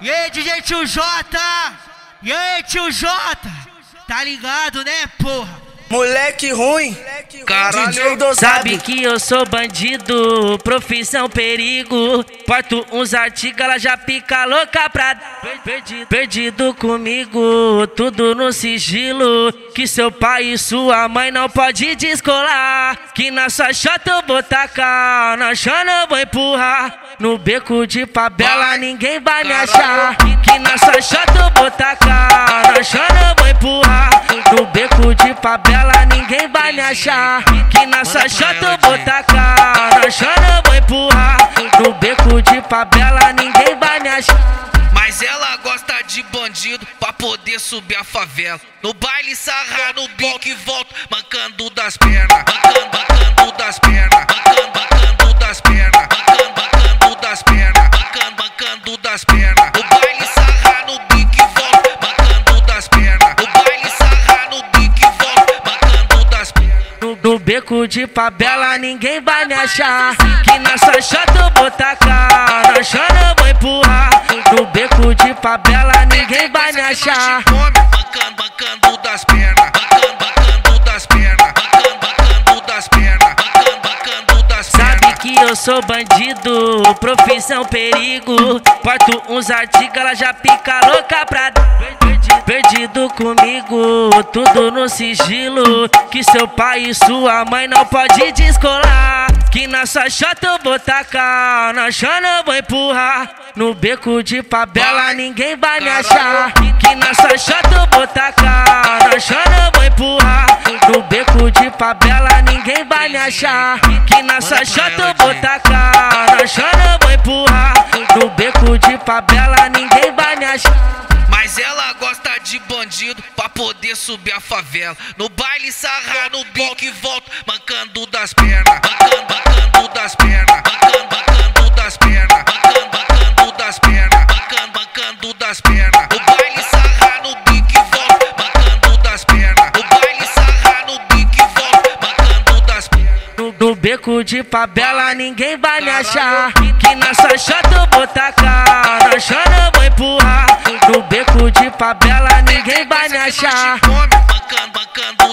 E aí, DJ Tio J? E aí, Tio J? Tá ligado, né, porra? Moleque ruim, Caralho, do sabe que eu sou bandido, profissão perigo. Porto uns artigos, ela já pica louca pra. Perdido, perdido comigo, tudo no sigilo. Que seu pai e sua mãe não pode descolar. Que na sua chota eu vou tacar, na chana eu vou empurrar. No beco de favela ninguém vai me achar. Que na sua chota eu vou tacar, na chana eu vou empurrar. No beco de favela ninguém vai me achar. Que na sua eu vou tacar, na chana eu vou empurrar. No beco de favela ninguém vai me achar. Mas ela gosta de bandido pra poder subir a favela. No baile sarra, no bico e volta, mancando das pernas. Beco de favela ninguém vai me achar. Que na sua chota eu vou tacar, na chana eu vou empurrar. No beco de favela ninguém vai me achar. Das pernas. Das pernas. Das pernas. Das Sabe que eu sou bandido, profissão perigo. Porto uns artigos, ela já pica louca pra dar. Perdido comigo, tudo no sigilo. Que seu pai e sua mãe não pode descolar. Que na sua chota eu vou tacar, na chana eu vou empurrar. No beco de favela ninguém vai me achar. Que na sua chota eu vou tacar, na chana eu vou empurrar. No beco de favela ninguém vai me achar. Que na sua chota eu vou tacar, na chana eu vou empurrar. No beco de favela ninguém vai me achar. Mas ela gosta de bandido pra poder subir a favela. No baile sarra, no bico e volta, mancando das pernas. Mancando, mancando das pernas. Mancando, mancando das pernas. Mancando, mancando das pernas. Mancando, mancando das pernas. No baile sarra, no bico e volta, mancando das pernas. No baile sarra, no bico e volta, mancando das pernas. No, no beco de favela ninguém vai me achar. Que na sua chota eu vou tacar, na chana eu vou empurrar. No beco de favela ninguém vai me achar. Mancando, mancando